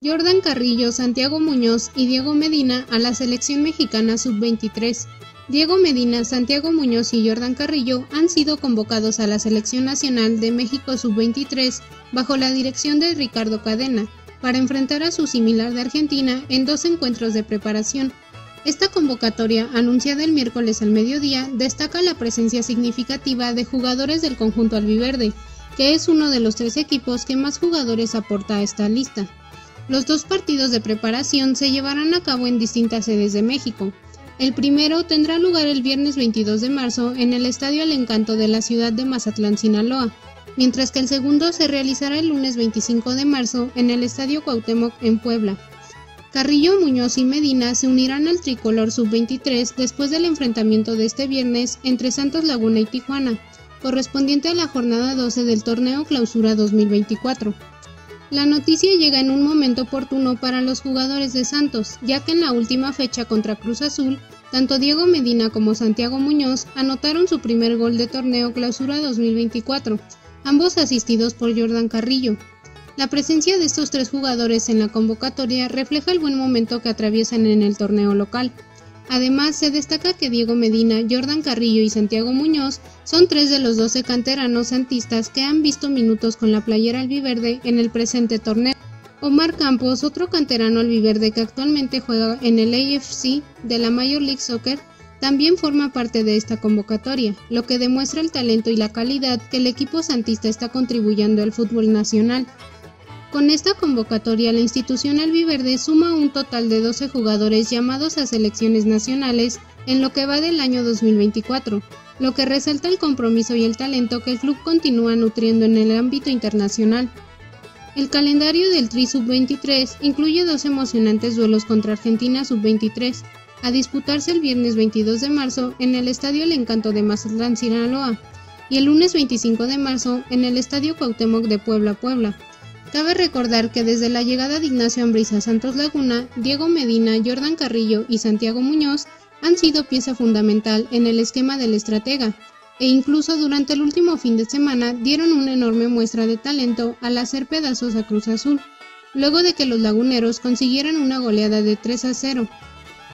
Jordan Carrillo, Santiago Muñoz y Diego Medina a la selección mexicana sub-23. Diego Medina, Santiago Muñoz y Jordan Carrillo han sido convocados a la Selección Nacional de México Sub-23 bajo la dirección de Ricardo Cadena para enfrentar a su similar de Argentina en dos encuentros de preparación. Esta convocatoria, anunciada el miércoles al mediodía, destaca la presencia significativa de jugadores del conjunto albiverde, que es uno de los tres equipos que más jugadores aporta a esta lista. Los dos partidos de preparación se llevarán a cabo en distintas sedes de México. El primero tendrá lugar el viernes 22 de marzo en el Estadio El Encanto de la ciudad de Mazatlán, Sinaloa, mientras que el segundo se realizará el lunes 25 de marzo en el Estadio Cuauhtémoc en Puebla. Carrillo, Muñoz y Medina se unirán al tricolor sub-23 después del enfrentamiento de este viernes entre Santos Laguna y Tijuana, correspondiente a la jornada 12 del torneo Clausura 2024. La noticia llega en un momento oportuno para los jugadores de Santos, ya que en la última fecha contra Cruz Azul, tanto Diego Medina como Santiago Muñoz anotaron su primer gol de torneo Clausura 2024, ambos asistidos por Jordan Carrillo. La presencia de estos tres jugadores en la convocatoria refleja el buen momento que atraviesan en el torneo local. Además, se destaca que Diego Medina, Jordan Carrillo y Santiago Muñoz son tres de los doce canteranos santistas que han visto minutos con la playera albiverde en el presente torneo. Omar Campos, otro canterano albiverde que actualmente juega en el AFC de la Major League Soccer, también forma parte de esta convocatoria, lo que demuestra el talento y la calidad que el equipo santista está contribuyendo al fútbol nacional. Con esta convocatoria, la institución albiverde suma un total de 12 jugadores llamados a selecciones nacionales en lo que va del año 2024, lo que resalta el compromiso y el talento que el club continúa nutriendo en el ámbito internacional. El calendario del Tri Sub-23 incluye dos emocionantes duelos contra Argentina Sub-23, a disputarse el viernes 22 de marzo en el Estadio El Encanto de Mazatlán, Sinaloa, y el lunes 25 de marzo en el Estadio Cuauhtémoc de Puebla, Puebla. Cabe recordar que desde la llegada de Ignacio Ambriz a Santos Laguna, Diego Medina, Jordan Carrillo y Santiago Muñoz han sido pieza fundamental en el esquema del estratega, e incluso durante el último fin de semana dieron una enorme muestra de talento al hacer pedazos a Cruz Azul, luego de que los laguneros consiguieran una goleada de 3 a 0,